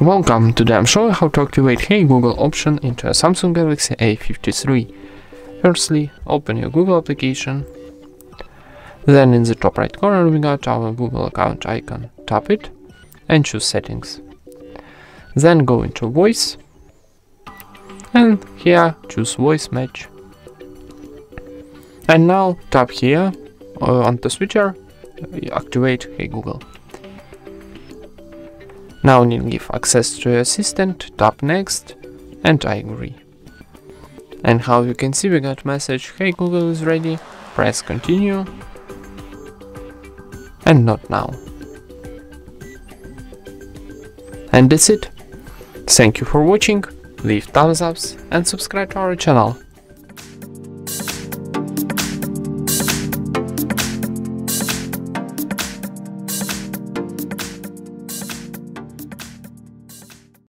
Welcome, today I'm showing how to activate Hey Google option into a Samsung Galaxy A53. Firstly, open your Google application. Then in the top right corner we got our Google account icon. Tap it and choose settings. Then go into voice and here choose voice match. And now tap here uh, on the switcher, activate Hey Google. Now need give access to your assistant, tap next and I agree. And how you can see we got message hey Google is ready, press continue and not now. And that's it. Thank you for watching, leave thumbs ups and subscribe to our channel.